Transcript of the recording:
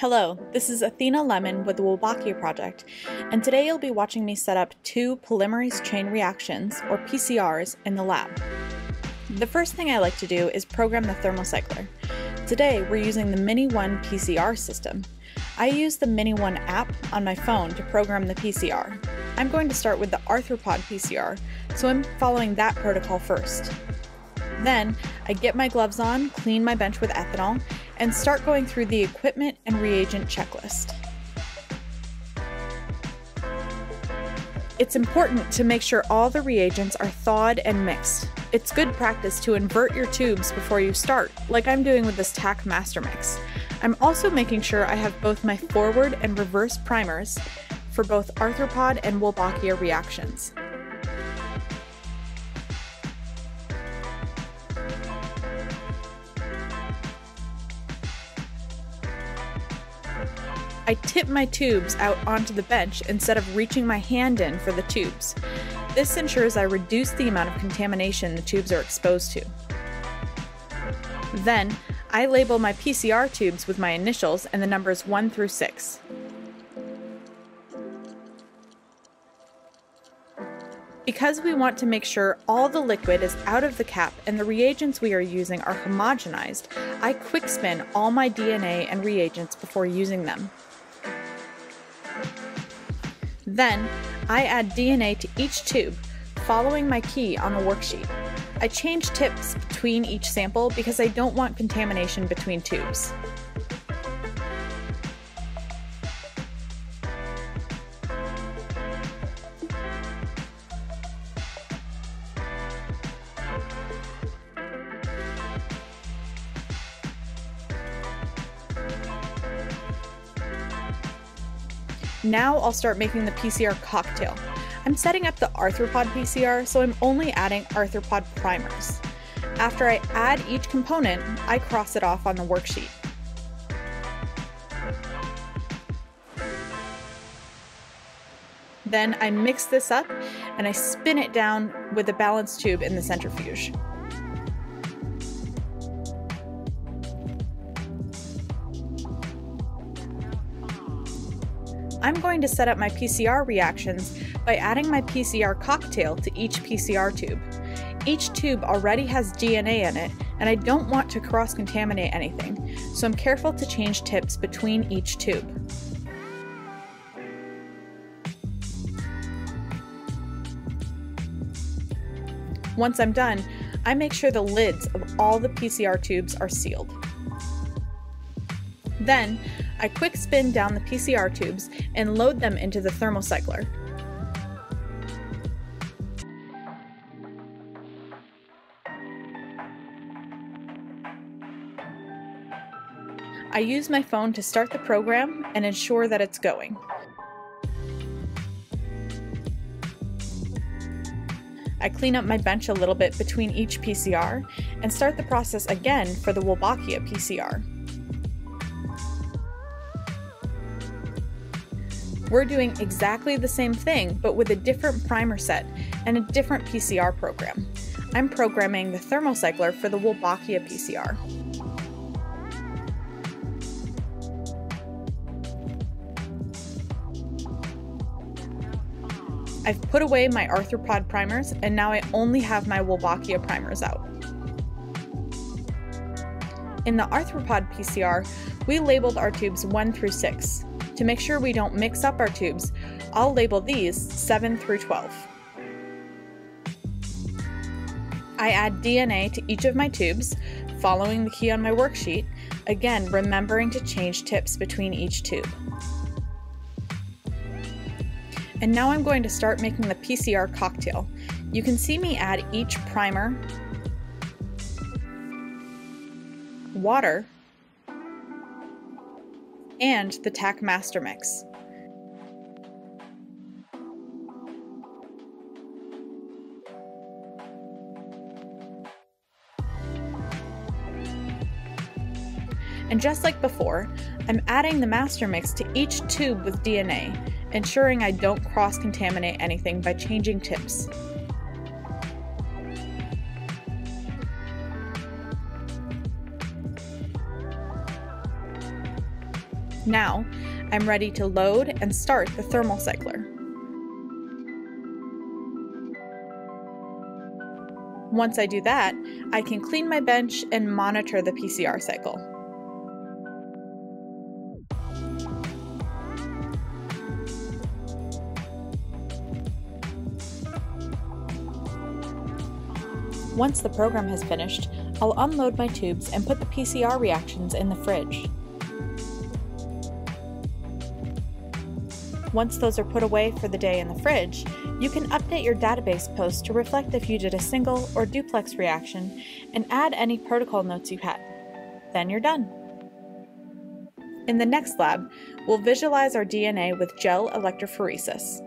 Hello, this is Athena Lemon with the Wolbachia Project, and today you'll be watching me set up two polymerase chain reactions, or PCRs, in the lab. The first thing I like to do is program the thermocycler. Today we're using the MiniOne PCR system. I use the MiniOne app on my phone to program the PCR. I'm going to start with the arthropod PCR, so I'm following that protocol first. Then, I get my gloves on, clean my bench with ethanol, and start going through the equipment and reagent checklist. It's important to make sure all the reagents are thawed and mixed. It's good practice to invert your tubes before you start, like I'm doing with this Taq Master Mix. I'm also making sure I have both my forward and reverse primers for both arthropod and Wolbachia reactions. I tip my tubes out onto the bench instead of reaching my hand in for the tubes. This ensures I reduce the amount of contamination the tubes are exposed to. Then, I label my PCR tubes with my initials and the numbers 1 through 6. Because we want to make sure all the liquid is out of the cap and the reagents we are using are homogenized, I quick spin all my DNA and reagents before using them. Then, I add DNA to each tube, following my key on the worksheet. I change tips between each sample because I don't want contamination between tubes. Now I'll start making the PCR cocktail. I'm setting up the arthropod PCR, so I'm only adding arthropod primers. After I add each component, I cross it off on the worksheet. Then I mix this up and I spin it down with a balance tube in the centrifuge. I'm going to set up my PCR reactions by adding my PCR cocktail to each PCR tube. Each tube already has DNA in it, and I don't want to cross contaminate anything, so I'm careful to change tips between each tube. Once I'm done, I make sure the lids of all the PCR tubes are sealed. Then, I quick spin down the PCR tubes and load them into the thermocycler. I use my phone to start the program and ensure that it's going. I clean up my bench a little bit between each PCR and start the process again for the Wolbachia PCR. We're doing exactly the same thing, but with a different primer set and a different PCR program. I'm programming the thermocycler for the Wolbachia PCR. I've put away my arthropod primers and now I only have my Wolbachia primers out. In the arthropod PCR, we labeled our tubes 1 through 6. To make sure we don't mix up our tubes, I'll label these 7 through 12. I add DNA to each of my tubes, following the key on my worksheet, again remembering to change tips between each tube. And now I'm going to start making the PCR cocktail. You can see me add each primer, water, and the Taq Master Mix. And just like before, I'm adding the master mix to each tube with DNA, ensuring I don't cross-contaminate anything by changing tips. Now, I'm ready to load and start the thermal cycler. Once I do that, I can clean my bench and monitor the PCR cycle. Once the program has finished, I'll unload my tubes and put the PCR reactions in the fridge. Once those are put away for the day in the fridge, you can update your database post to reflect if you did a single or duplex reaction and add any protocol notes you had. Then you're done. In the next lab, we'll visualize our DNA with gel electrophoresis.